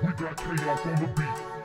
We got chaos on the beat.